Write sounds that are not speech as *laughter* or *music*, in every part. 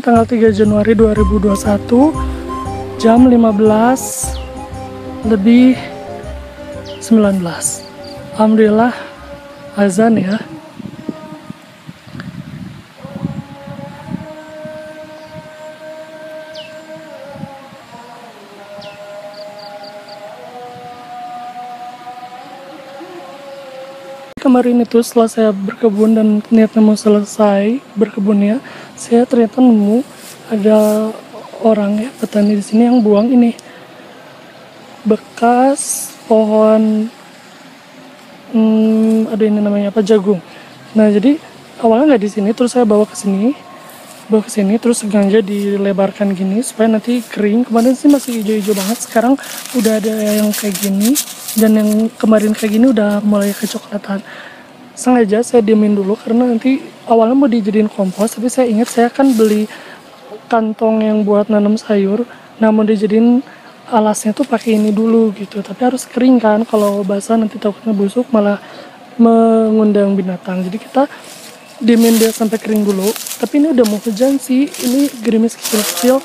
tanggal 3 Januari 2021 jam 15 lebih 19 Alhamdulillah azan ya kemarin itu setelah saya berkebun dan niatnya mau selesai berkebunnya saya ternyata nemu ada orang ya petani di sini yang buang ini bekas pohon hmm, ada ini namanya apa jagung. Nah jadi awalnya nggak di sini terus saya bawa ke sini bawa ke sini terus sengaja dilebarkan gini supaya nanti kering. Kemarin sih masih hijau-hijau banget sekarang udah ada yang kayak gini dan yang kemarin kayak gini udah mulai kecoklatan. Sengaja saya diemin dulu karena nanti awalnya mau dijadiin kompos tapi saya ingat saya kan beli kantong yang buat nanam sayur mau dijadiin alasnya tuh pakai ini dulu gitu. Tapi harus kering kan kalau basah nanti takutnya busuk malah mengundang binatang. Jadi kita diemin dia sampai kering dulu. Tapi ini udah mau hujan sih. Ini gerimis kecil-kecil.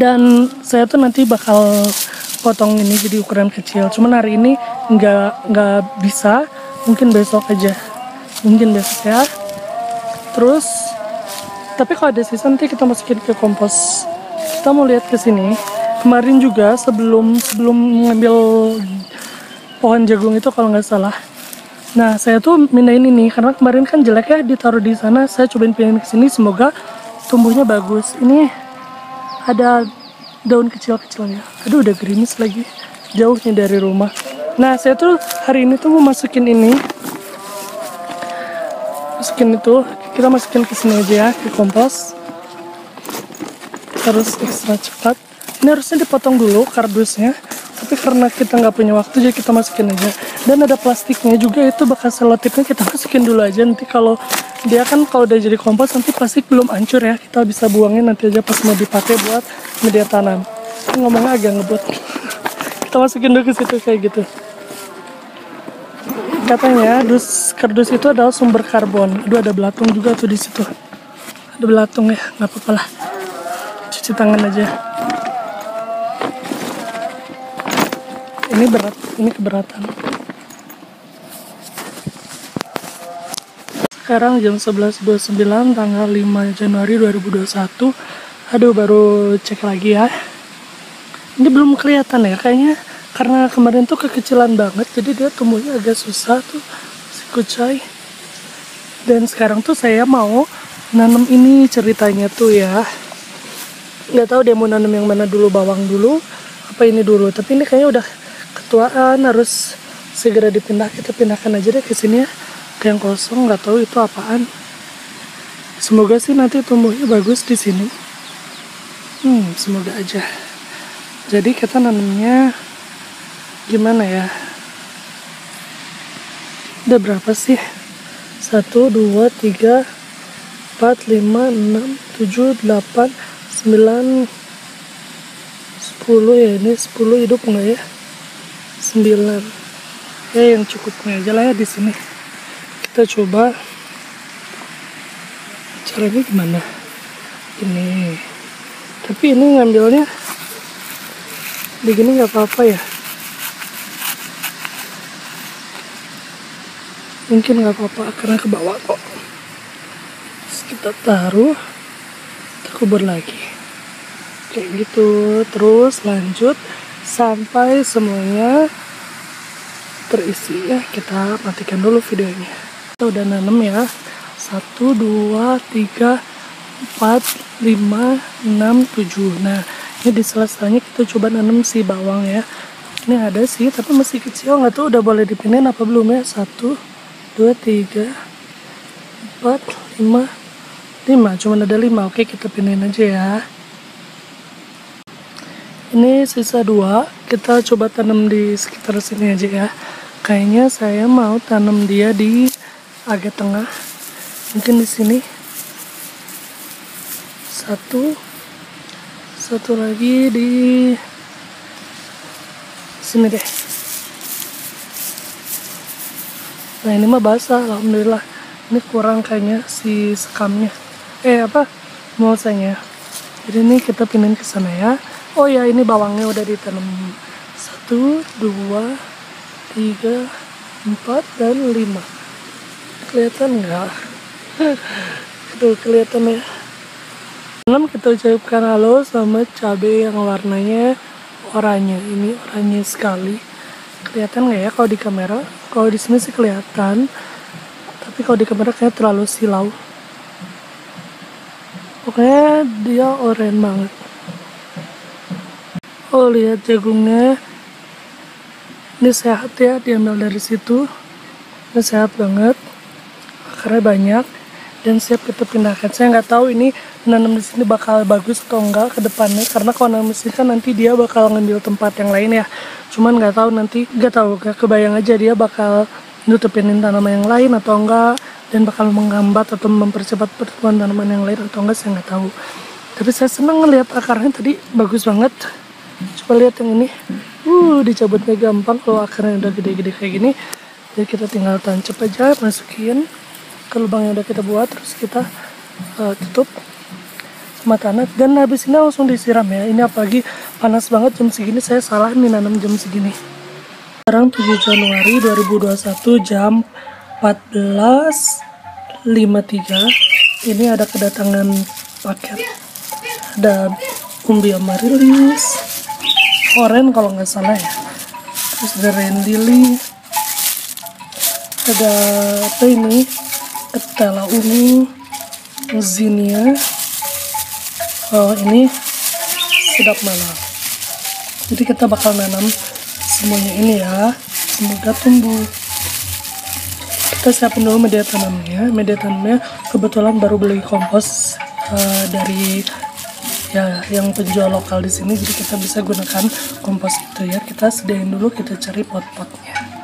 Dan saya tuh nanti bakal potong ini jadi ukuran kecil. Cuman hari ini nggak nggak bisa. Mungkin besok aja. Mungkin besok ya. Terus tapi kalau ada sisa nanti kita masukin ke kompos. Kita mau lihat ke sini. Kemarin juga sebelum sebelum ngambil pohon jagung itu kalau nggak salah nah saya tuh mindahin ini karena kemarin kan jelek ya ditaruh di sana saya cobain pindahin ke sini semoga tumbuhnya bagus ini ada daun kecil-kecilnya. Aduh udah gerimis lagi. Jauhnya dari rumah. Nah saya tuh hari ini tuh mau masukin ini. Masukin itu. Kita masukin ke sini aja ya. Ke kompos. Harus ekstra cepat. Ini harusnya dipotong dulu kardusnya. Tapi karena kita nggak punya waktu jadi kita masukin aja. Dan ada plastiknya juga itu bekas selotipnya kita masukin dulu aja. Nanti kalau dia kan kalau udah jadi kompos nanti plastik belum hancur ya. Kita bisa buangin nanti aja pas mau dipakai buat media tanam. Ngomongnya agak ngebut. *laughs* Kita masukin dulu ke situ kayak gitu. Katanya dus kardus itu adalah sumber karbon. Aduh ada belatung juga tuh di situ. Ada belatung ya nggak apa-apa lah. Cuci tangan aja ini berat ini keberatan. Sekarang jam 11.29 tanggal 5 Januari 2021 aduh baru cek lagi ya. Ini belum kelihatan ya kayaknya. Karena kemarin tuh kekecilan banget jadi dia tumbuhnya agak susah tuh si kucai. Dan sekarang tuh saya mau nanam ini ceritanya tuh ya. Nggak tahu dia mau nanam yang mana dulu bawang dulu apa ini dulu. Tapi ini kayaknya udah ketuaan harus segera dipindah kita pindahkan aja deh ke sini ya. Yang kosong nggak tahu itu apaan. Semoga sih nanti tumbuhnya bagus di sini. Hmm semoga aja. Jadi kita nanamnya gimana ya? Udah berapa sih? Satu dua tiga empat lima enam tujuh delapan sembilan sepuluh ya ini. Sepuluh hidup nggak ya sembilan. Ya yang cukupnya aja lah ya di sini. Kita coba. Caranya gimana? Ini. Tapi ini ngambilnya begini nggak apa-apa ya? Mungkin nggak apa-apa karena ke bawah kok. Terus kita taruh kita kubur lagi. Kayak gitu. Terus lanjut sampai semuanya terisi ya. Kita matikan dulu videonya. Kita udah nanam ya. Satu dua tiga empat lima enam tujuh. Nah ini di sela-selanya kita coba nanam si bawang ya. Ini ada sih tapi masih kecil. Nggak tahu udah boleh dipindahin apa belum ya. Satu dua tiga empat lima lima. Cuman ada lima. Oke kita pindahin aja ya ini sisa dua. Kita coba tanam di sekitar sini aja ya. Kayaknya saya mau tanam dia di agak tengah. Mungkin di sini. Satu. Satu lagi di sini deh. Nah ini mah basah alhamdulillah. Ini kurang kayaknya si sekamnya. Eh apa? Mulsanya jadi ini kita pindahin ke sana ya oh ya ini bawangnya udah ditanam. Satu dua tiga empat dan lima. Kelihatan nggak? *laughs* Tuh kelihatan ya. Malam kita ucapkan halo sama cabai yang warnanya oranye. Ini oranye sekali. Kelihatan nggak ya kalau di kamera? Kalau di sini sih kelihatan. Tapi kalau di kamera kayak terlalu silau. Pokoknya dia oranye banget oh lihat jagungnya. Ini sehat ya diambil dari situ. Ini sehat banget. Akarnya banyak. Dan siap kita pindahkan. Saya nggak tahu ini nanam di sini bakal bagus atau enggak ke depannya karena kalau nanam di sini kan nanti dia bakal ngambil tempat yang lain ya. Cuman nggak tahu nanti nggak tahu kebayang aja dia bakal nutupin tanaman yang lain atau enggak dan bakal menghambat atau mempercepat pertumbuhan tanaman yang lain atau enggak saya nggak tahu. Tapi saya senang ngeliat akarnya tadi bagus banget coba lihat yang ini. Uh dicabutnya gampang kalau akarnya udah gede-gede kayak gini. Jadi kita tinggal tancap aja masukin ke lubang yang udah kita buat terus kita uh, tutup sama tanah. Dan habis ini langsung disiram ya. Ini apalagi panas banget jam segini saya salah nih nanam jam segini. Sekarang 7 Januari 2021 jam 14.53 ini ada kedatangan paket. Ada umbi amarilis oren kalau nggak salah ya. Terus ada rain lily ada apa ini ketela ungu zinnia oh ini sedap malam jadi kita bakal nanam semuanya ini ya. Semoga tumbuh. Kita siapin dulu media tanamnya. Media tanamnya kebetulan baru beli kompos uh, dari ya yang penjual lokal di sini jadi kita bisa gunakan kompos itu ya kita sediain dulu kita cari pot-potnya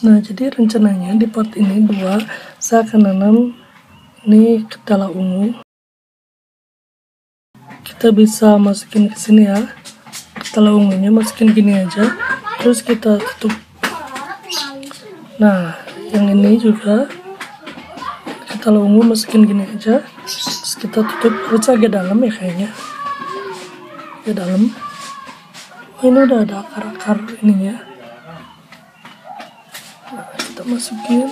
Nah, jadi rencananya di pot ini dua, saya akan nanam ini ketela ungu. Kita bisa masukin ke sini ya. Ketela ungunya masukin gini aja, terus kita tutup. Nah, yang ini juga ketela ungu masukin gini aja, terus kita tutup. Harus agak dalam ya kayaknya. Agak dalam. Oh, ini udah ada akar-akar ininya. Kita masukin.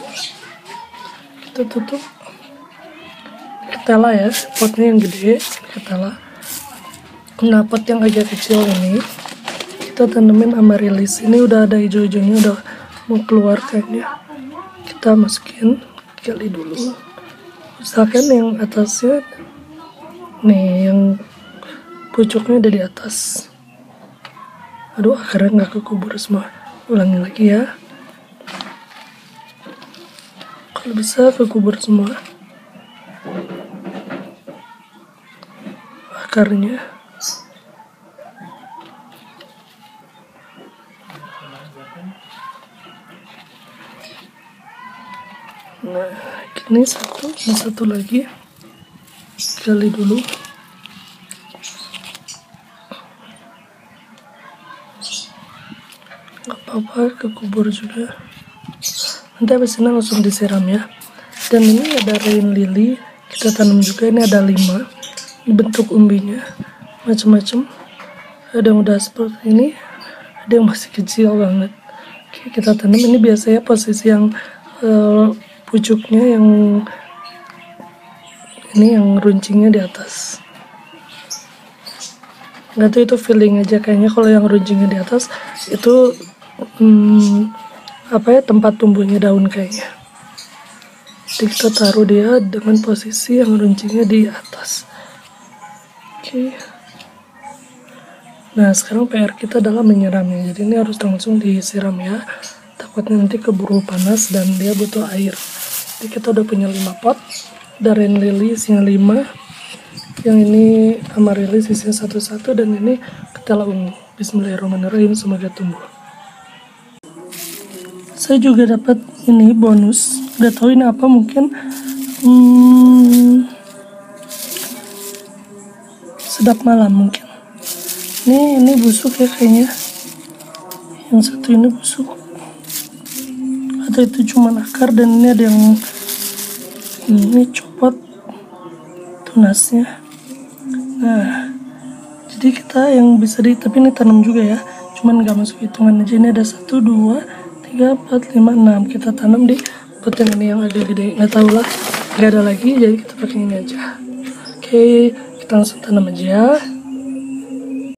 Kita tutup. Ketela ya potnya yang gede ketela. Nah pot yang agak kecil ini kita tanemin amarilis ini udah ada hijau-hijaunya udah mau keluar kayaknya. Kita masukin. Kali dulu usahakan yang atasnya nih yang pucuknya ada di atas. Aduh akarnya nggak kekubur semua. Ulangi lagi ya. Kalau bisa kekubur semua. Akarnya. Nah ini satu ini satu lagi. Gali dulu. Nggak apa-apa kekubur juga. Nanti habis ini langsung disiram ya. Dan ini ada rain lily kita tanam juga. Ini ada lima. Bentuk umbinya. Macam-macam ada yang udah seperti ini ada yang masih kecil banget. Oke, kita tanam. Ini biasanya posisi yang uh, pucuknya yang ini yang runcingnya di atas. Nggak tahu itu feeling aja kayaknya kalau yang runcingnya di atas itu hmm, apa ya tempat tumbuhnya daun kayaknya. Jadi kita taruh dia dengan posisi yang runcingnya di atas. Oke. Nah sekarang PR kita adalah menyiramnya jadi ini harus langsung disiram ya takutnya nanti keburu panas dan dia butuh air. Jadi kita udah punya 5 pot. Dari lily isinya 5 yang ini amaryllis isinya satu-satu dan ini ketela ungu Bismillahirrahmanirrahim semoga tumbuh. Saya juga dapat ini bonus. Gak tahu ini apa mungkin. Hmm, sedap malam mungkin. Ini ini busuk ya kayaknya. Yang satu ini busuk atau itu cuma akar dan ini ada yang ini copot tunasnya. Nah jadi kita yang bisa di tapi ini tanam juga ya. Cuman nggak masuk hitungan aja. Ini ada satu dua tiga empat lima enam. Kita tanam di pot ini yang agak gede. Nggak tahu lah. Nggak ada lagi jadi kita pakai ini aja. Oke kita langsung tanam aja